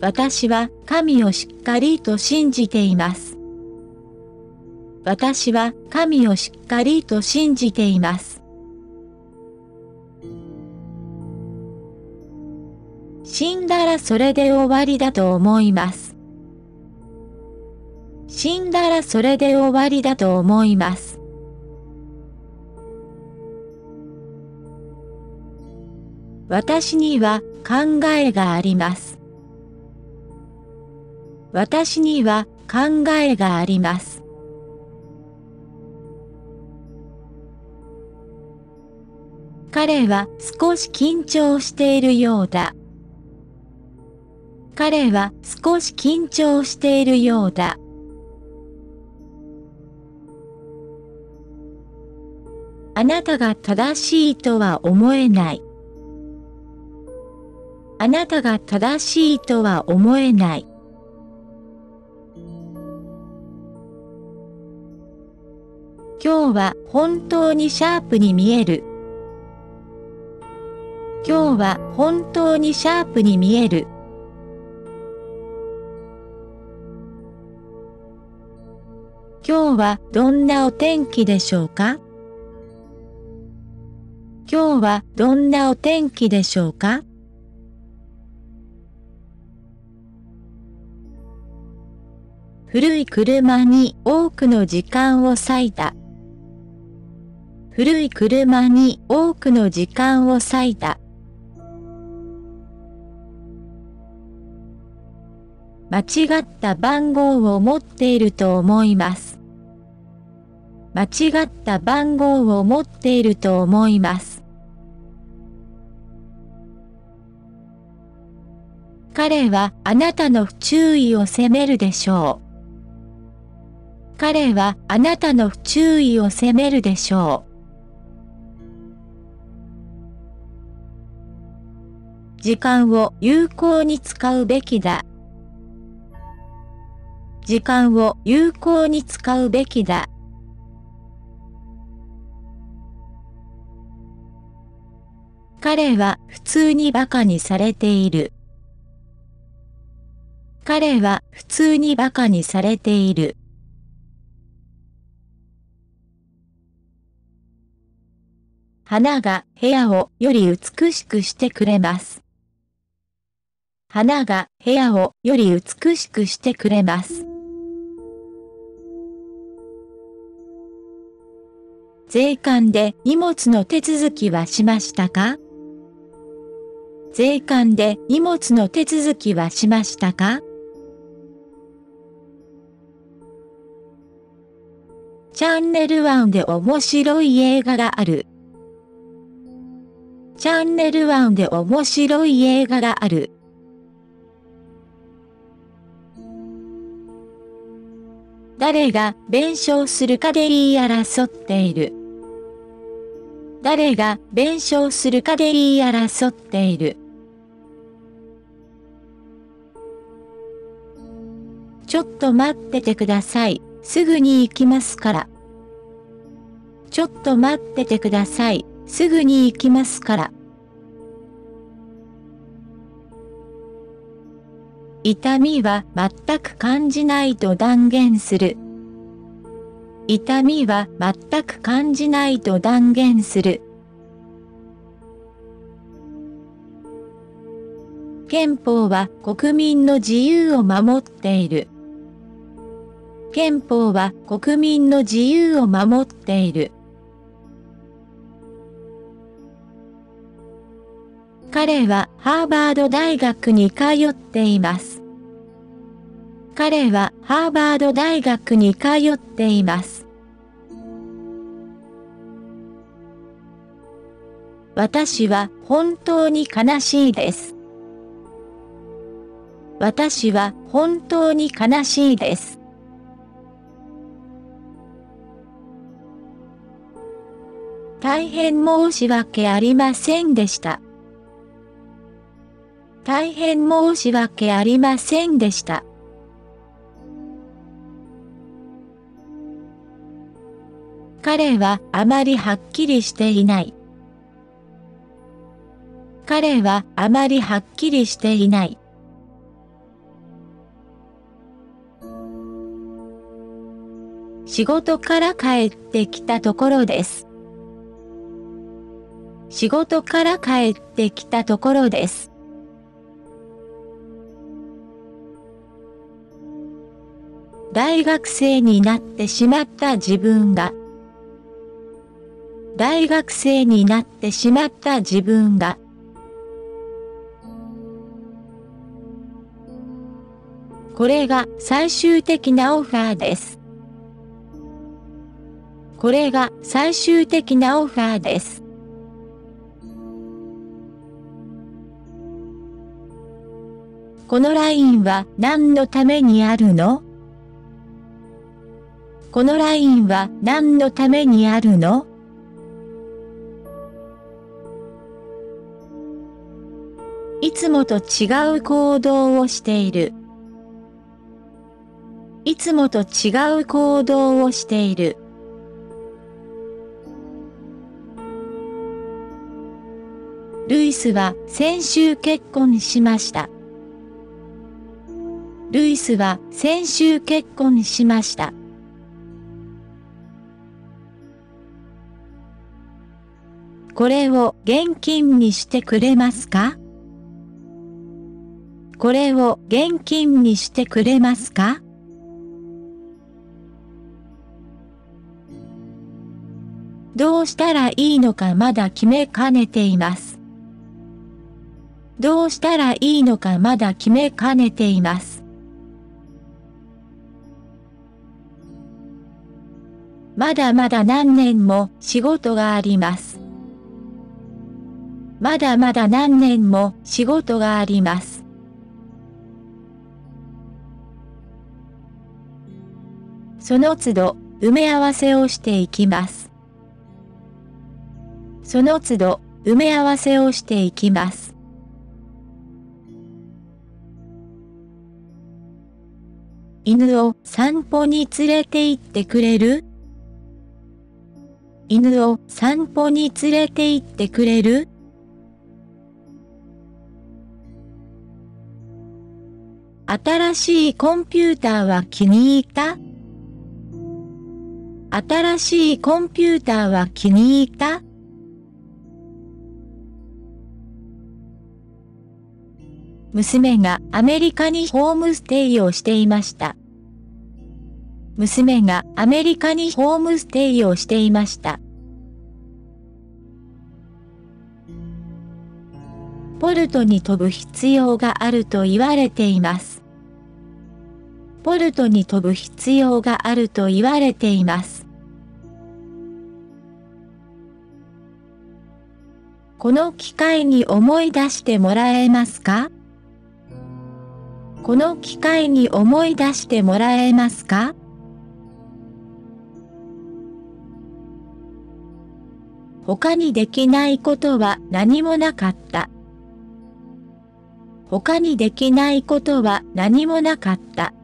私は神をしっかりと信じています。私は神をしっかりと信じています。死んだらそれで終わりだと思います。死んだらそれで終わりだと思います。私には考えがあります。私には考えがあります。彼は少し緊張しているようだ。彼は少し緊張しているようだ。あなたが正しいとは思えない。あなたが正しいとは思えない。今日は本当にシャープに見える。今日は本当にシャープに見える。今日はどんなお天気でしょうか？今日はどんなお天気でしょうか？古い車に多くの時間を割いた。古い車に多くの時間を割いた。間違った番号を持っていると思います。間違った番号を持っていると思います。彼はあなたの不注意を責めるでしょう。彼はあなたの不注意を責めるでしょう。時間を有効に使うべきだ。時間を有効に使うべきだ。彼は普通に馬鹿にされている。彼は普通に馬鹿にされている。花が部屋をより美しくしてくれます。花が部屋をより美しくしてくれます。税関で荷物の手続きはしましたか？税関で荷物の手続きはしましたか？チャンネル1で面白い映画がある。チャンネル1で面白い映画がある。誰が弁償するかで言い争っている。誰が弁償するかで言い争っている。ちょっと待っててください。すぐに行きますから。ちょっと待っててください。すぐに行きますから。痛みは全く感じないと断言する。痛みは全く感じないと断言する。憲法は国民の自由を守っている。憲法は国民の自由を守っている。彼はハーバード大学に通っています。彼はハーバード大学に通っています。私は本当に悲しいです。私は本当に悲しいです。大変申し訳ありませんでした。大変申し訳ありませんでした。彼はあまりはっきりしていない。彼はあまりはっきりしていない。仕事から帰ってきたところです。仕事から帰ってきたところです。大学生になってしまった自分が大学生になってしまった自分がこれが最終的なオファーです。これが最終的なオファーです。このラインは何のためにあるの？このラインは何のためにあるの？いつもと違う行動をしている。いつもと違う行動をしている。ルイスは先週結婚しました。ルイスは先週結婚しました。これを現金にしてくれますか？これを現金にしてくれますか？どうしたらいいのかまだ決めかねています。どうしたらいいのかまだ決めかねています。まだまだ何年も仕事があります。まだまだ何年も仕事があります。その都度埋め合わせをしていきます。その都度埋め合わせをしていきます。犬を散歩に連れて行ってくれる？犬を散歩に連れて行ってくれる？新しいコンピューターは気に入った？新しいコンピューターは気に入った？娘がアメリカにホームステイをしていました。娘がアメリカにホームステイをしていました。ポルトに飛ぶ必要があると言われています。ポルトに飛ぶ必要があると言われています。この機会に思い出してもらえますか？この機会に思い出してもらえますか？他にできないことは何もなかった。他にできないことは何もなかった。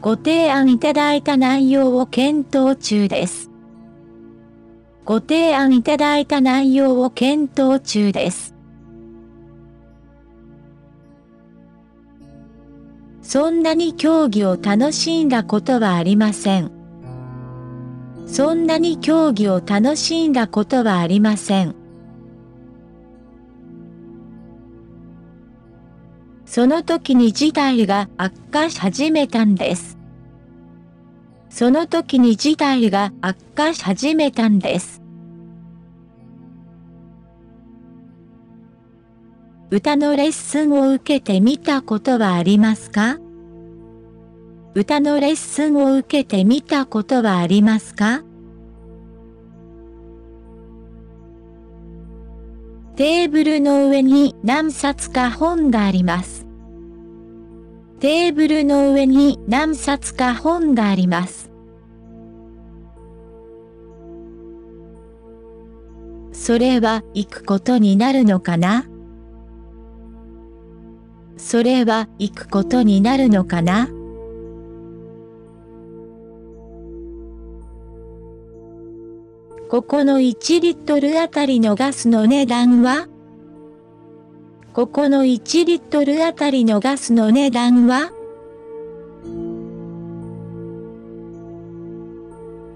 ご提案いただいた内容を検討中です。ご提案いただいた内容を検討中です。そんなに競技を楽しんだことはありません。そんなに競技を楽しんだことはありません。その時に事態が悪化し始めたんです。その時に事態が悪化し始めたんです。歌のレッスンを受けてみたことはありますか？歌のレッスンを受けてみたことはありますか？テーブルの上に何冊か本があります。テーブルの上に何冊か本があります。それは行くことになるのかな？それは行くことになるのかな？ここの1リットルあたりのガスの値段は？ここの1リットルあたりのガスの値段は？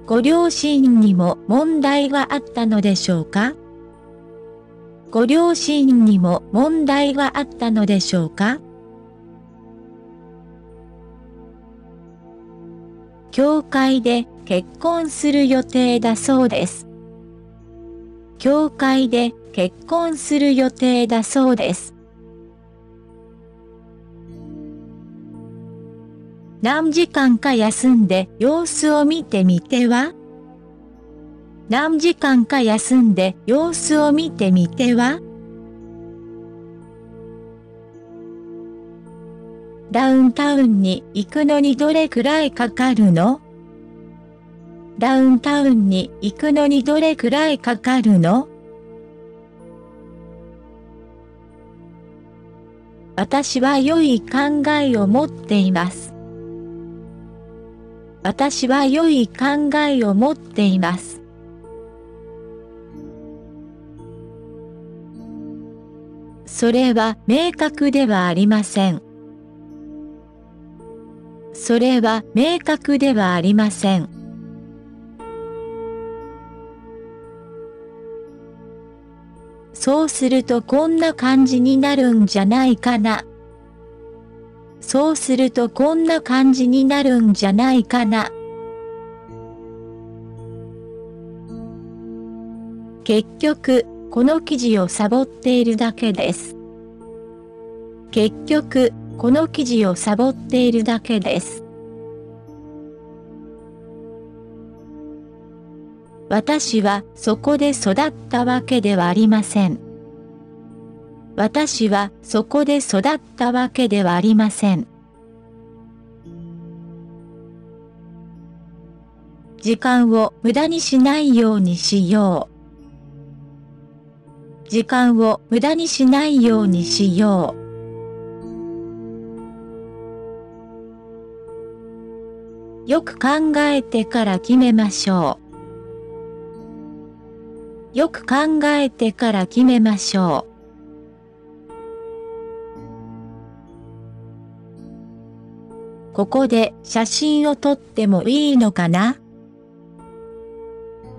ご両親にも問題があったのでしょうか？ご両親にも問題があったのでしょうか？教会で結婚する予定だそうです。教会で結婚する予定だそうです。何時間か休んで様子を見てみては？何時間か休んで様子を見てみては？ダウンタウンに行くのにどれくらいかかるの？ダウンタウンに行くのにどれくらいかかるの？私は良い考えを持っています。私は良い考えを持っています。それは明確ではありません。それは明確ではありません。そうするとこんな感じになるんじゃないかな。そうするとこんな感じになるんじゃないかな。結局、この記事をサボっているだけです。結局、この記事をサボっているだけです。私はそこで育ったわけではありません。私はそこで育ったわけではありません。時間を無駄にしないようにしよう。時間を無駄にしないようにしよう。よく考えてから決めましょう。よく考えてから決めましょう。ここで写真を撮ってもいいのかな？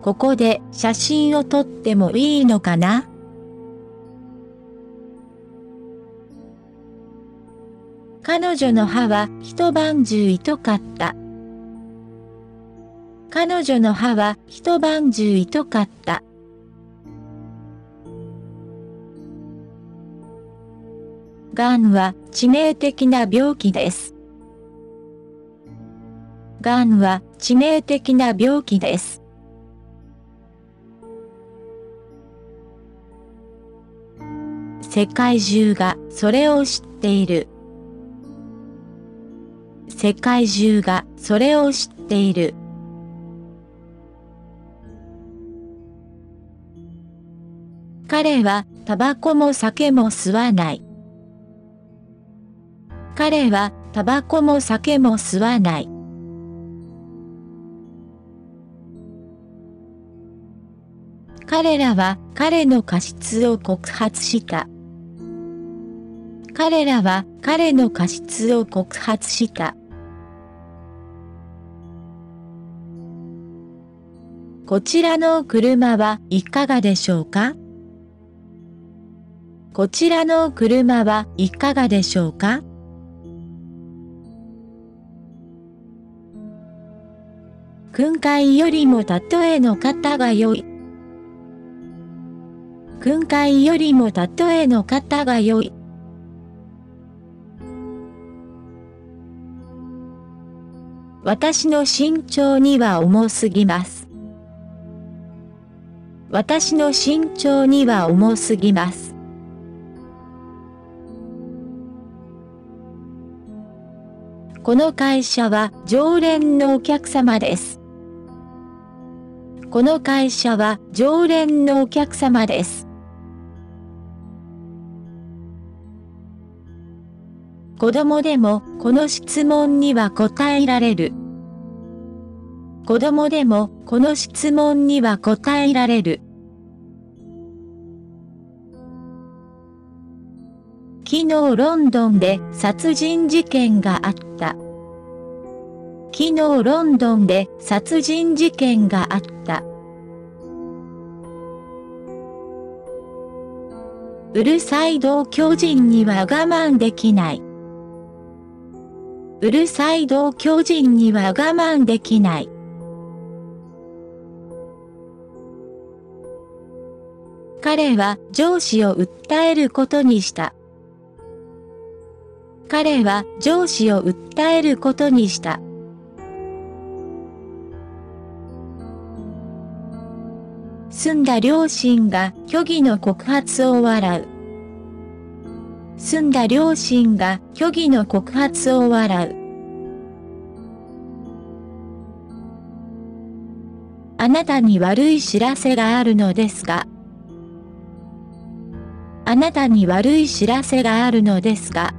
ここで写真を撮ってもいいのかな？彼女の歯は一晩中痛かった。彼女の歯は一晩中痛かった。がんは致命的な病気です。がんは致命的な病気です。世界中がそれを知っている。世界中がそれを知っている。彼はタバコも酒も吸わない。彼はタバコも酒も吸わない。彼らは彼の過失を告発した。彼らは彼の過失を告発した。こちらの車はいかがでしょうか？こちらの車はいかがでしょうか？訓戒よりも例えの方が良い。訓戒よりも例えの方が良い。私の身長には重すぎます。私の身長には重すぎます。この会社は常連のお客様です。この会社は常連のお客様です。子供でもこの質問には答えられる。子供でもこの質問には答えられる。昨日ロンドンで殺人事件があった。昨日ロンドンで殺人事件があった。うるさい同巨人には我慢できない。うるさい同巨人には我慢できない。彼は上司を訴えることにした。彼は上司を訴えることにした。澄んだ両親が虚偽の告発を笑う。澄んだ両親が虚偽の告発を笑う。あなたに悪い知らせがあるのですが、あなたに悪い知らせがあるのですが、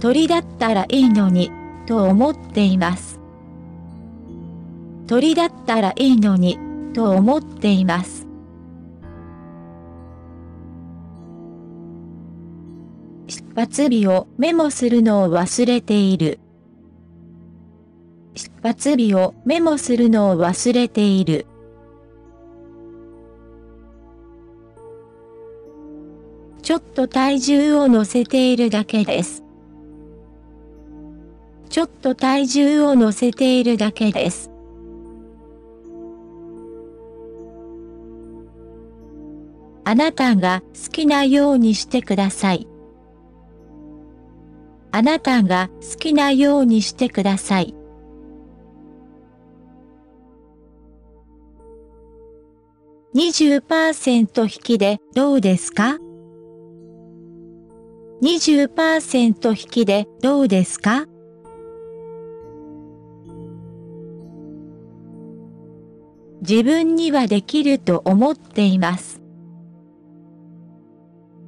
鳥だったらいいのに、と思っています。鳥だったらいいのに、と思っています。出発日をメモするのを忘れている。出発日をメモするのを忘れている。ちょっと体重を乗せているだけです。ちょっと体重を乗せているだけです。あなたが好きなようにしてください。あなたが好きなようにしてください。20%引きでどうですか ?20% 引きでどうですか？自分にはできると思っています。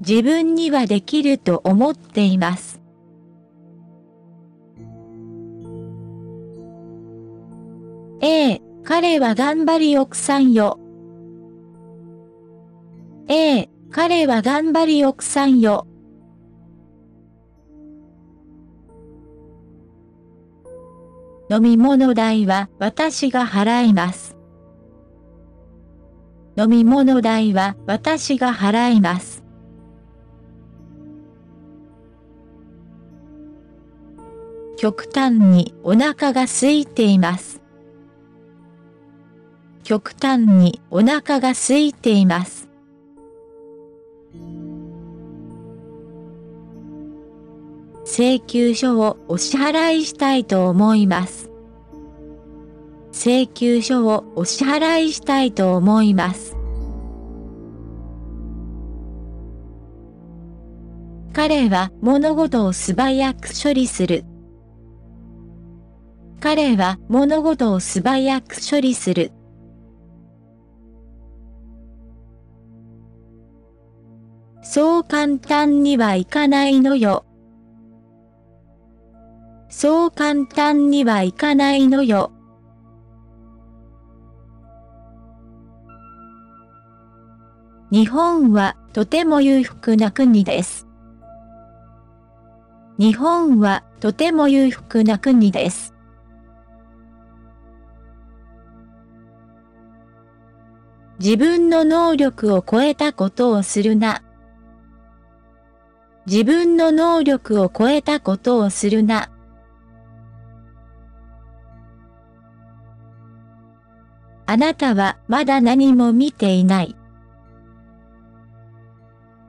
自分にはできると思っています。ええ、彼は頑張り奥さんよ。ええ、彼は頑張り奥さんよ。飲み物代は私が払います。飲み物代は私が払います。極端にお腹が空いています。極端にお腹が空いています。請求書をお支払いしたいと思います。請求書をお支払いしたいと思います。彼は物事を素早く処理する。彼は物事を素早く処理する。そう簡単にはいかないのよ。そう簡単にはいかないのよ。日本はとても裕福な国です。日本はとても裕福な国です。自分の能力を超えたことをするな。自分の能力を超えたことをするな。あなたはまだ何も見ていない。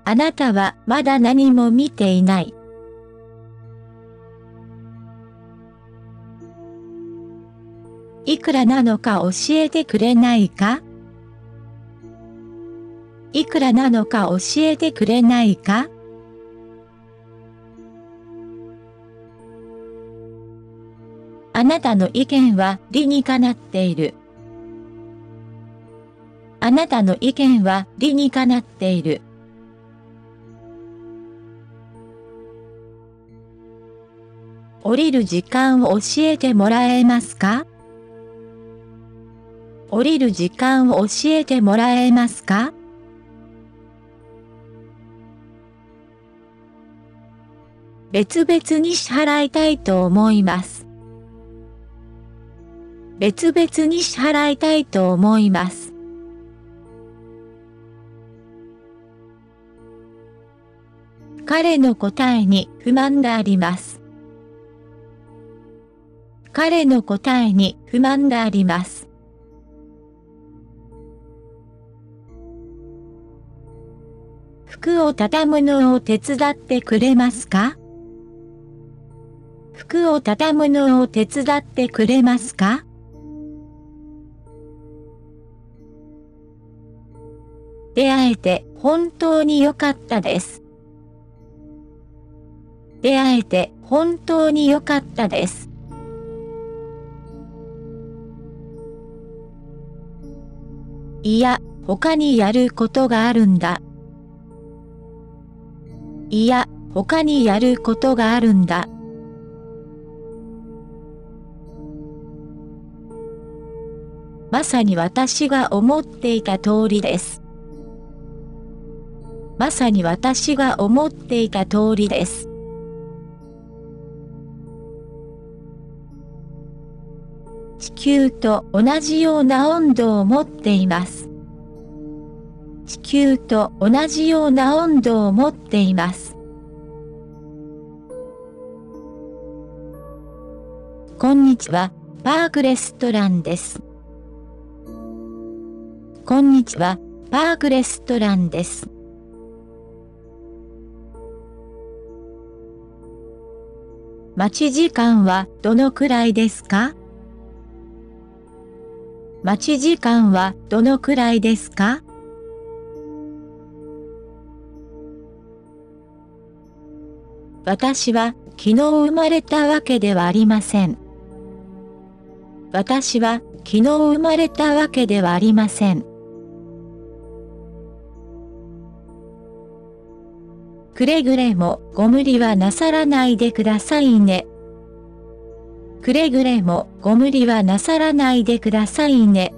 あなたはまだ何も見ていない。いくらなのか教えてくれないか？くらなのか教えてくれないか？あなたの意見は理にかなっている。あなたの意見は理にかなっている。降りる時間を教えてもらえますか？降りる時間を教えてもらえますか？別々に支払いたいと思います。別々に支払いたいと思います。彼の答えに不満があります。彼の答えに不満があります。服を畳むのを手伝ってくれますか？服を畳むのを手伝ってくれますか？出会えて本当に良かったです。出会えて本当に良かったです。いや、他にやることがあるんだ。いや、他にやることがあるんだ。まさに私が思っていた通りです。まさに私が思っていた通りです。地球と同じような温度を持っています。地球と同じような温度を持っています。こんにちは、パークレストランです。こんにちは、パークレストランです。待ち時間はどのくらいですか？待ち時間はどのくらいですか？私は昨日生まれたわけではありません。私は昨日生まれたわけではありません。くれぐれもご無理はなさらないでくださいね。くれぐれもご無理はなさらないでくださいね。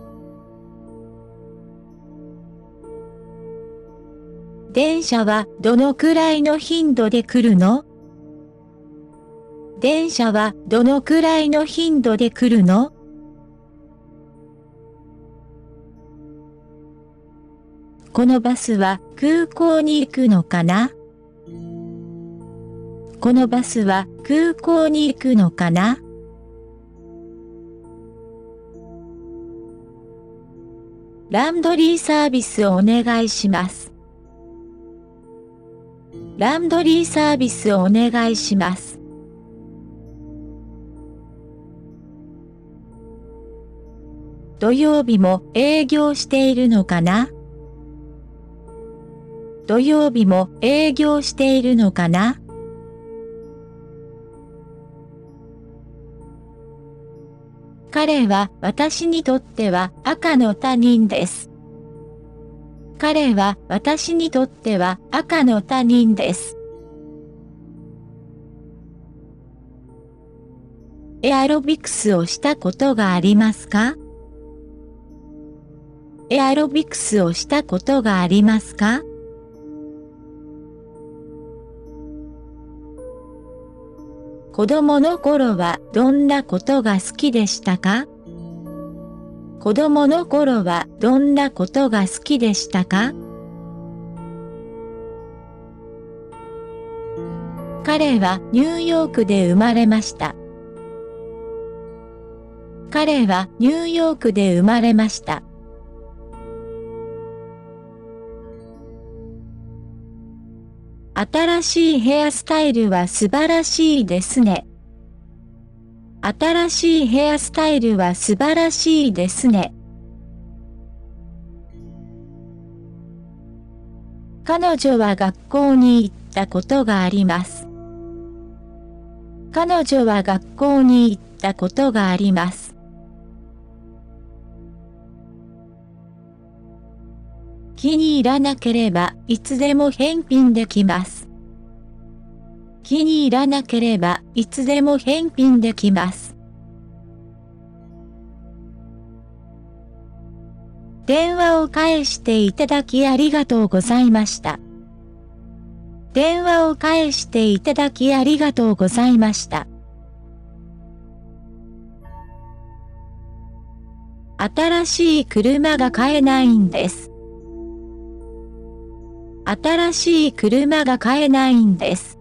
電車はどのくらいの頻度で来るの？電車はどのくらいの頻度で来るの？このバスは空港に行くのかな？このバスは空港に行くのかな？ランドリーサービスをお願いします。ランドリーサービスをお願いします。土曜日も営業しているのかな？土曜日も営業しているのかな？彼は私にとっては赤の他人です。彼は私にとっては赤の他人です。エアロビクスをしたことがありますか？エアロビクスをしたことがありますか？子供の頃はどんなことが好きでしたか？子供の頃はどんなことが好きでしたか？彼はニューヨークで生まれました。彼はニューヨークで生まれました。新しいヘアスタイルは素晴らしいですね。新しいヘアスタイルは素晴らしいですね。彼女は学校に行ったことがあります。彼女は学校に行ったことがあります。気に入らなければいつでも返品できます。気に入らなければいつでも返品できます。電話を返していただきありがとうございました。電話を返していただきありがとうございました。新しい車が買えないんです。新しい車が買えないんです。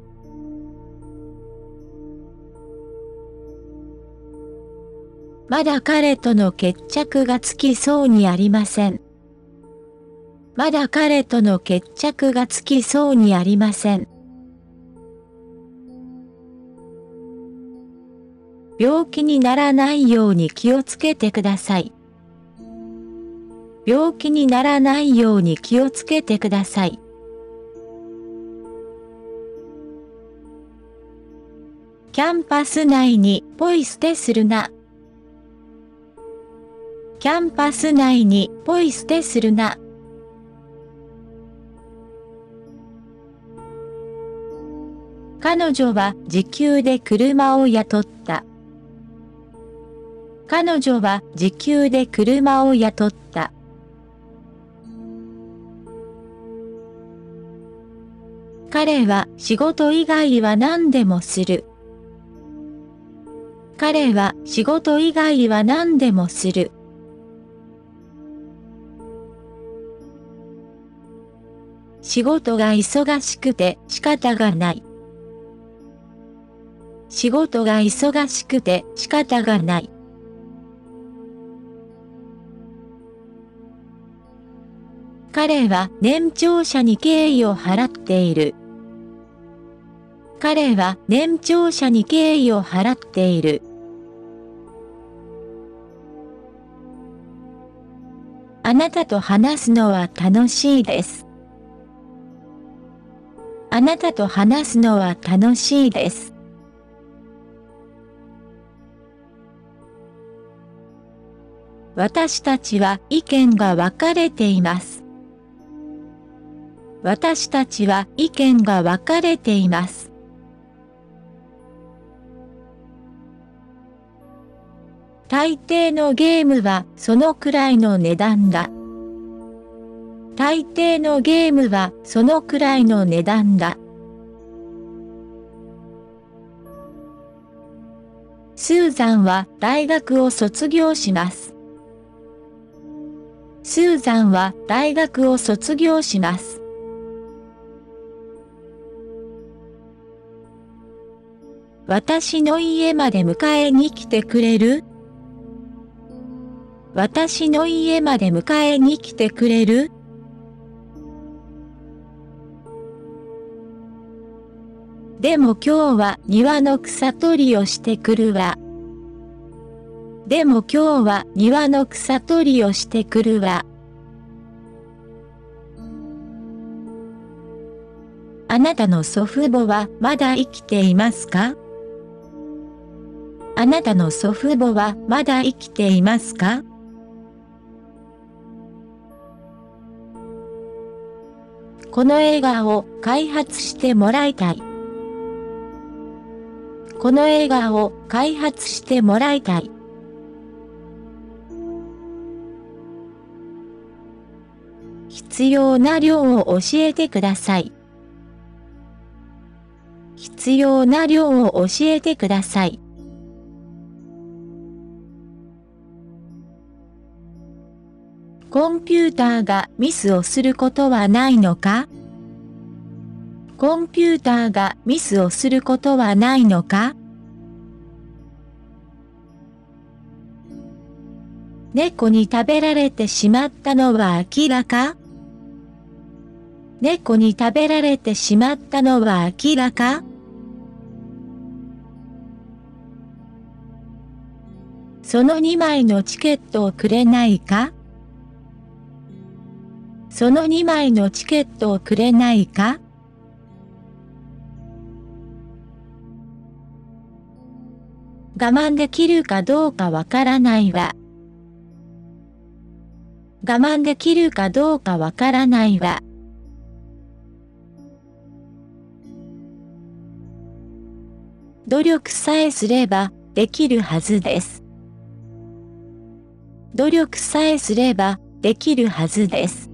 まだ彼との決着がつきそうにありません。まだ彼との決着がつきそうにありません。病気にならないように気をつけてください。病気にならないように気をつけてください。キャンパス内にポイ捨てするな。キャンパス内にポイ捨てするな。彼女は時給で車を雇った。彼女は時給で車を雇った。彼は仕事以外は何でもする。彼は仕事以外は何でもする。仕事が忙しくて仕方がない。仕事が忙しくて仕方がない。彼は年長者に敬意を払っている。彼は年長者に敬意を払っている。あなたと話すのは楽しいです。あなたと話すのは楽しいです。私たちは意見が分かれています。私たちは意見が分かれています。大抵のゲームはそのくらいの値段だ。大抵のゲームはそのくらいの値段だ。スーザンは大学を卒業します。スーザンは大学を卒業します。私の家まで迎えに来てくれる私の家まで迎えに来てくれる？でも今日は庭の草取りをしてくるわ。でも今日は庭の草取りをしてくるわ。あなたの祖父母はまだ生きていますか？あなたの祖父母はまだ生きていますか？この映画を開発してもらいたい。この映画を開発してもらいたい。必要な量を教えてください。必要な量を教えてください。コンピューターがミスをすることはないのか？コンピューターがミスをすることはないのか？猫に食べられてしまったのは明らか？猫に食べられてしまったのは明らか？その2枚のチケットをくれないか？その2枚のチケットをくれないか？我慢できるかどうかわからないわ。我慢できるかどうかわからないわ。努力さえすればできるはずです。努力さえすればできるはずです。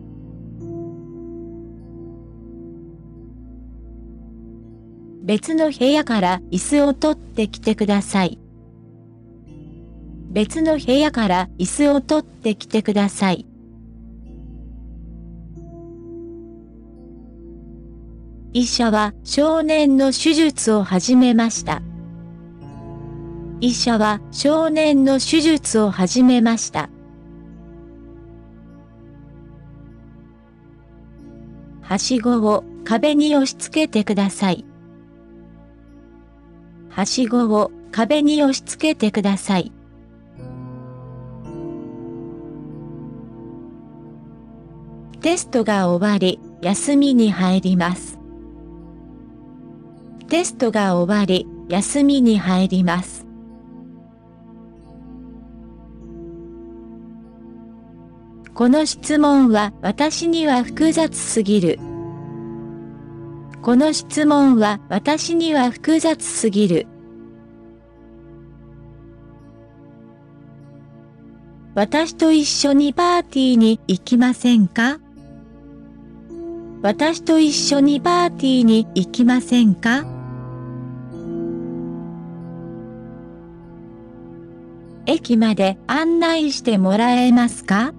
別の部屋から椅子を取ってきてください。別の部屋から椅子を取ってきてください。医者は少年の手術を始めました。医者は少年の手術を始めました。はしごを壁に押し付けてください。はしごを壁に押し付けてください。テストが終わり、休みに入ります。テストが終わり、休みに入ります。この質問は私には複雑すぎる。この質問は私には複雑すぎる。私と一緒にパーティーに行きませんか？私と一緒にパーティーに行きませんか？駅まで案内してもらえますか？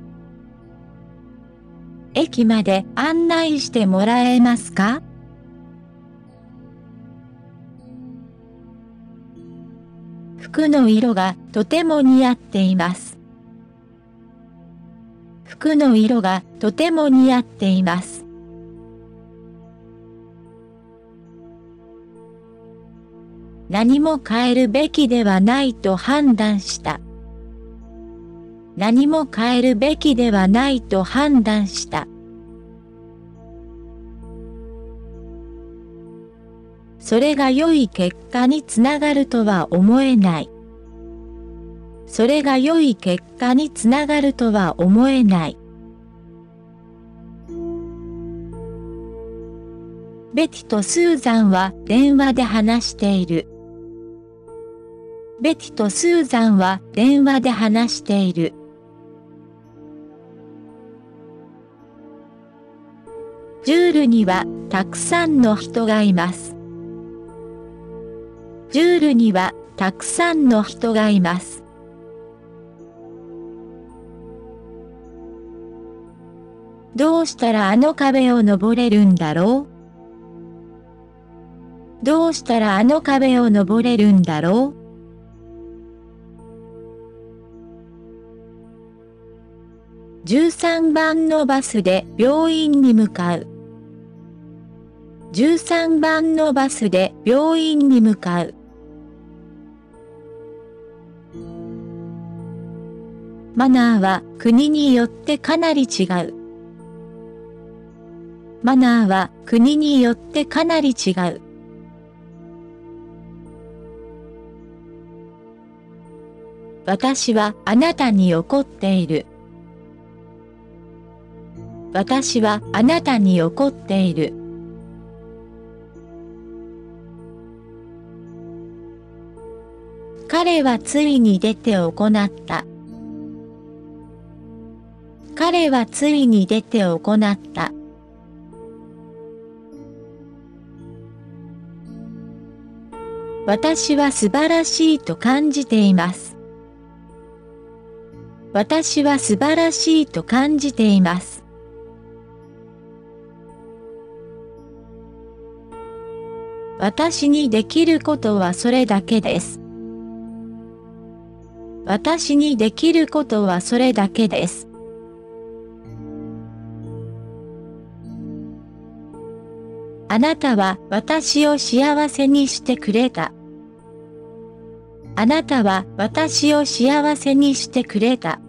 駅まで案内してもらえますか？服の色がとても似合っています。服の色がとても似合っています。何も変えるべきではないと判断した。何も変えるべきではないと判断した。それが良い結果につながるとは思えない。それが良い結果につながるとは思えない。ベティとスーザンは電話で話している。ベティとスーザンは電話で話している。ジュールにはたくさんの人がいます。ジュールにはたくさんの人がいます。どうしたらあの壁を登れるんだろう？どうしたらあの壁を登れるんだろう？13番のバスで病院に向かう。13番のバスで病院に向かう。マナーは国によってかなり違う。マナーは国によってかなり違う。私はあなたに怒っている。私はあなたに怒っている。彼はついに出て行った。彼はついに出て行った。私は素晴らしいと感じています。私は素晴らしいと感じています。私にできることはそれだけです。私にできることはそれだけです。あなたは私を幸せにしてくれた。あなたは私を幸せにしてくれた。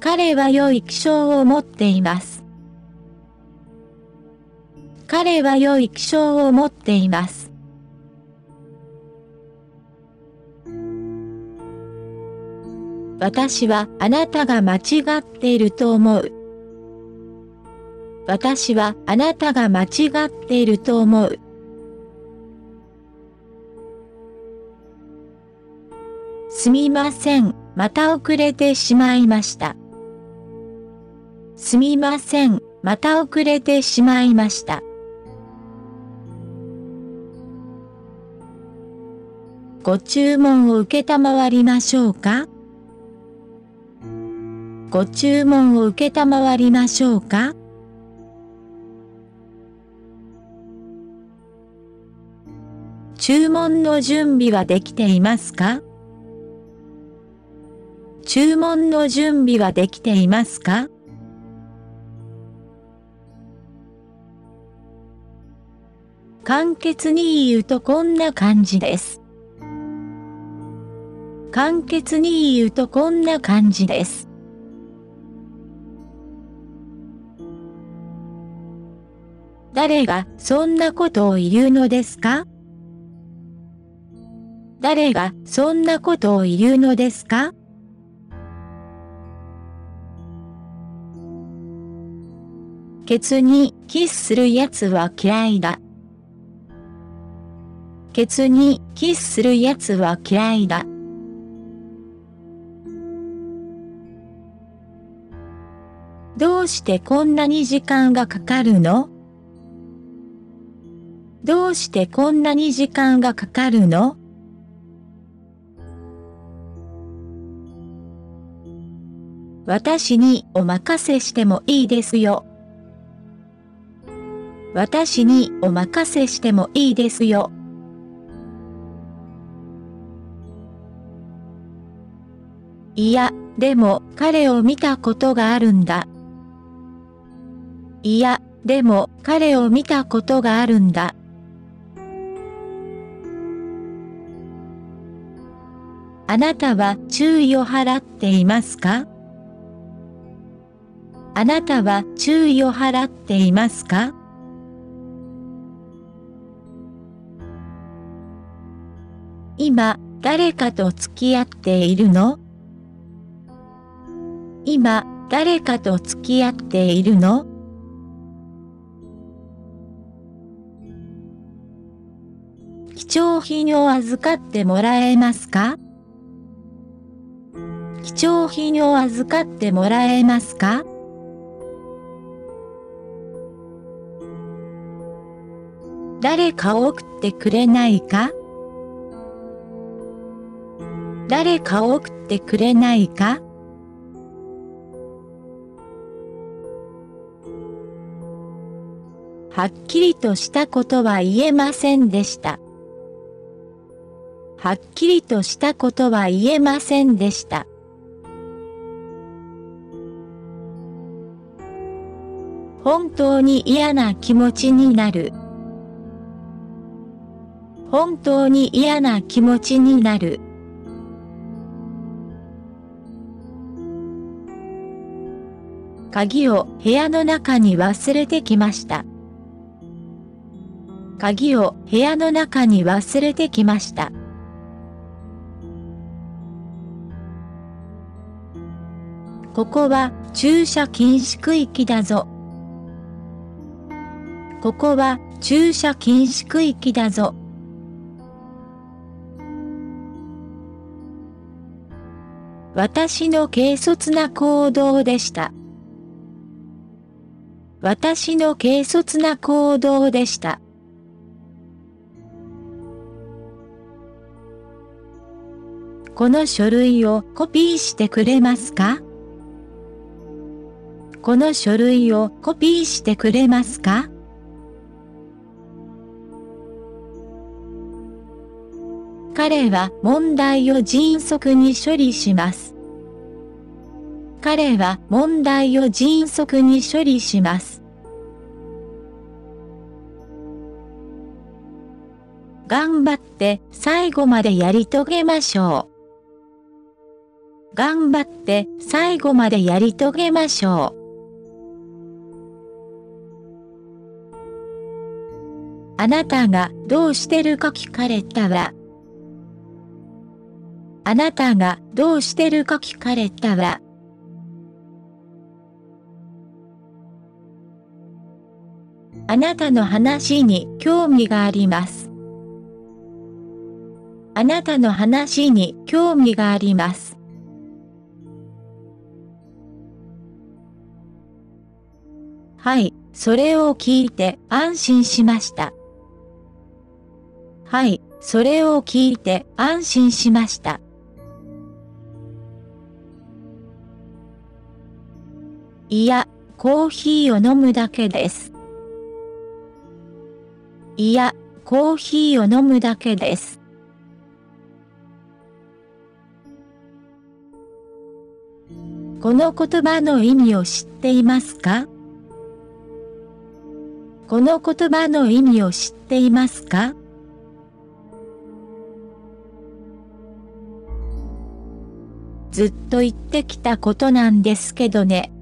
彼は良い気性を持っています。彼は良い気性を持っています。私はあなたが間違っていると思う。私はあなたが間違っていると思う。すみません、また遅れてしまいました。すみません、また遅れてしまいました。ご注文を受けたまわりましょうか？ご注文を受けたまわりましょうか？注文の準備はできていますか？注文の準備はできていますか？簡潔に言うとこんな感じです。簡潔に言うとこんな感じです。誰がそんなことを言うのですか？誰がそんなことを言うのですか？ケツにキスするやつは嫌いだ。ケツにキスするやつは嫌いだ。どうしてこんなに時間がかかるの？どうしてこんなに時間がかかるの？私にお任せしてもいいですよ。私にお任せしてもいいですよ。いや、でも彼を見たことがあるんだ。いや、でも彼を見たことがあるんだ。あなたは注意を払っていますか？あなたは注意を払っていますか？今、誰かと付き合っているの？今、誰かと付き合っているの？貴重品を預かってもらえますか？貴重品を預かってもらえますか？誰かを送ってくれないか？誰かを送ってくれないか？はっきりとしたことは言えませんでした。はっきりとしたことは言えませんでした。本当に嫌な気持ちになる。本当に嫌な気持ちになる。鍵を部屋の中に忘れてきました。鍵を部屋の中に忘れてきました。ここは駐車禁止区域だぞ。ここは駐車禁止区域だぞ。私の軽率な行動でした。私の軽率な行動でした。この書類をコピーしてくれますか？この書類をコピーしてくれますか？彼は問題を迅速に処理します。彼は問題を迅速に処理します。頑張って最後までやり遂げましょう。頑張って最後までやり遂げましょう。あなたがどうしてるか聞かれたら、あなたがどうしてるか聞かれたら、あなたの話に興味があります。あなたの話に興味があります。はい、それを聞いて安心しました。はい、それを聞いて安心しました。いや、コーヒーを飲むだけです。いや、コーヒーを飲むだけです。この言葉の意味を知っていますか？この言葉の意味を知っていますか？ずっと言ってきたことなんですけどね。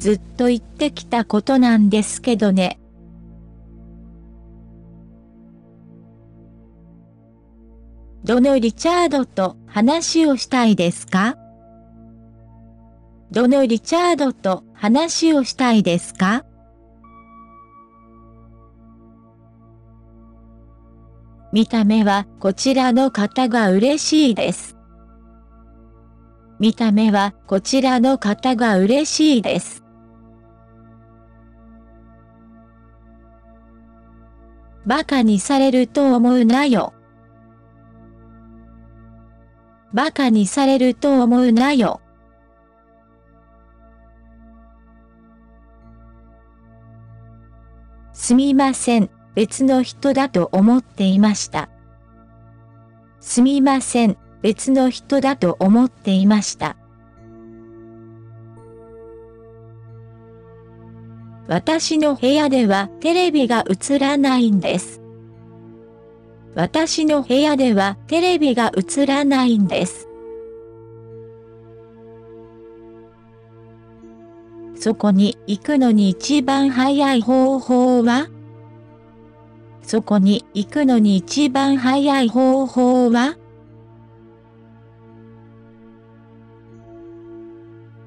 ずっと言ってきたことなんですけどね。どのリチャードと話をしたいですか？どのリチャードと話をしたいですか？見た目はこちらの方が嬉しいです。見た目はこちらの方が嬉しいです。バカにされると思うなよ。バカにされると思うなよ。すみません、別の人だと思っていました。すみません、別の人だと思っていました。私の部屋ではテレビが映らないんです。私の部屋ではテレビが映らないんです。そこに行くのに一番早い方法は？そこに行くのに一番早い方法は？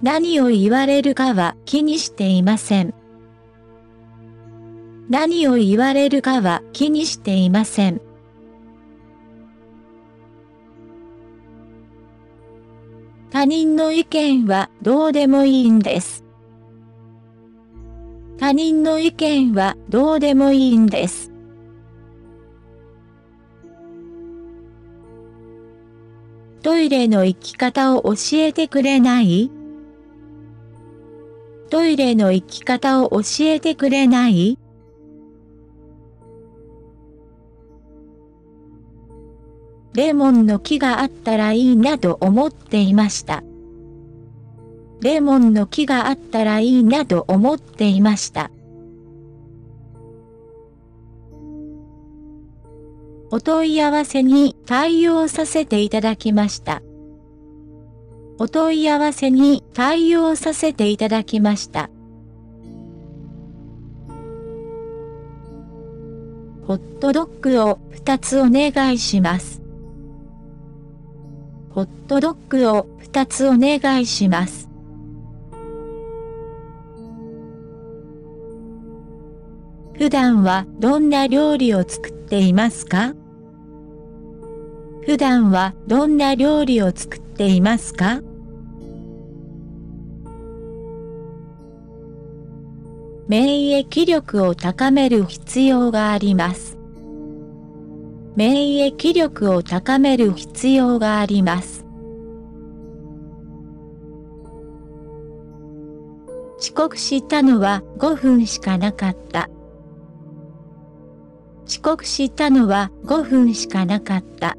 何を言われるかは気にしていません。何を言われるかは気にしていません。他人の意見はどうでもいいんです。他人の意見はどうでもいいんです。トイレの行き方を教えてくれない？トイレの行き方を教えてくれない？レモンの木があったらいいなと思っていました。レモンの木があったらいいなと思っていました。お問い合わせに対応させていただきました。お問い合わせに対応させていただきました。ホットドッグを2つお願いします。ホットドッグを2つお願いします。普段はどんな料理を作っていますか？普段はどんな料理を作っていますか？免疫力を高める必要があります。免疫力を高める必要があります。遅刻したのは5分しかなかった。遅刻したのは5分しかなかった。